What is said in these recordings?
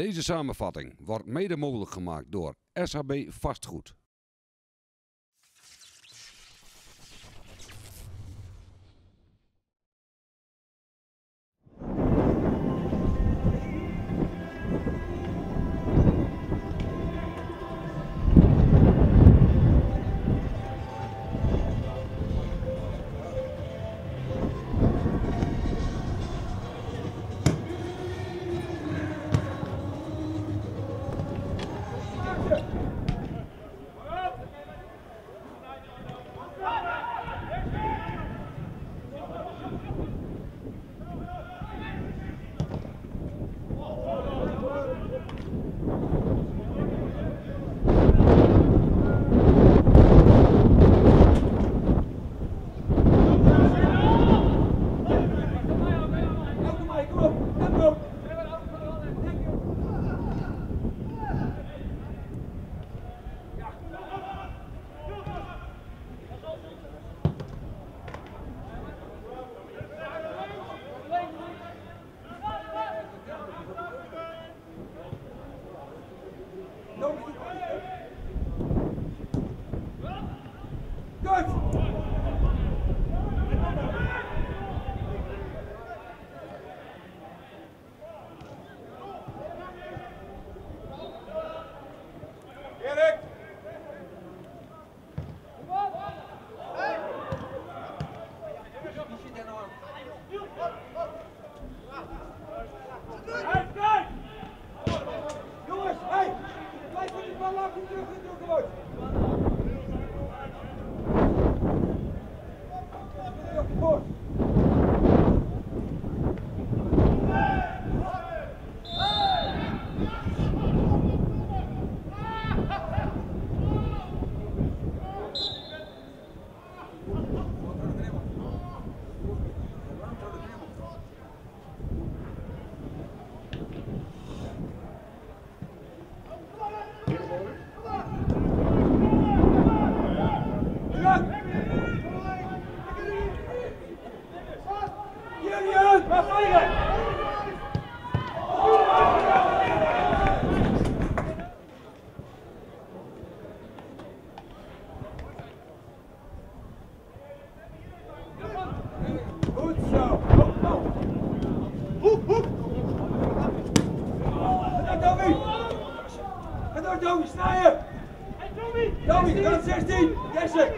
Deze samenvatting wordt mede mogelijk gemaakt door SHB Vastgoed. Of course. door Domi je? Hey, Domi, kan 16. Jesse.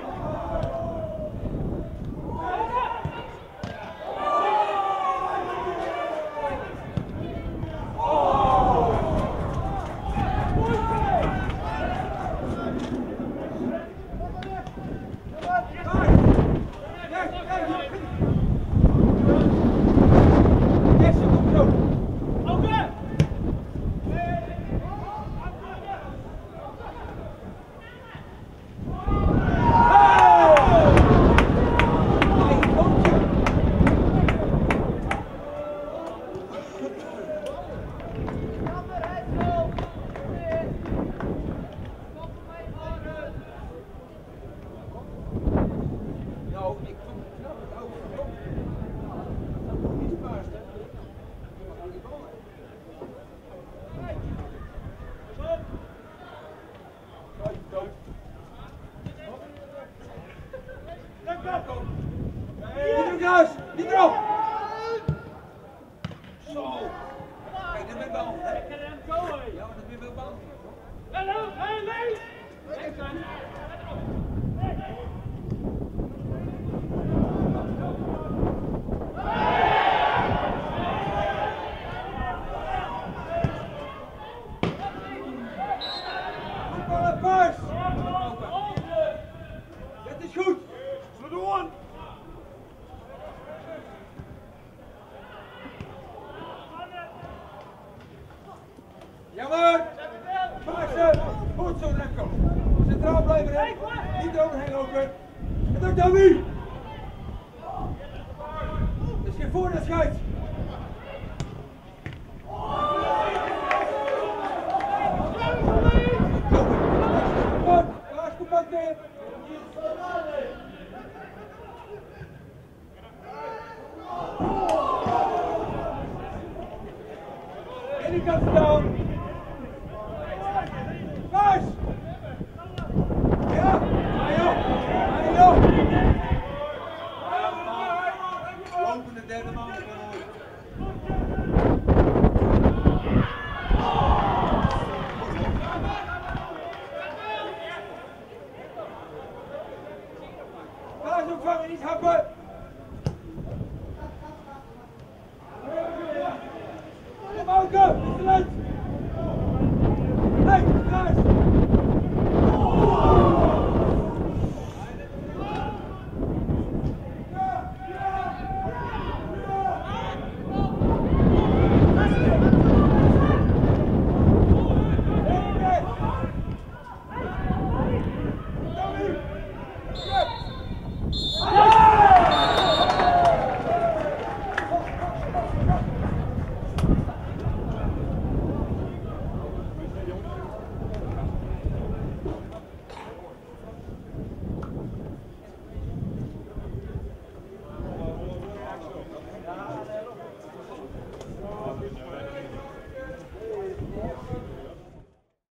overheen. Niet eroverheen lopen. En dan Tommy. Dus is voor naar schuit. Any cuts down. Fahre nicht, Happe!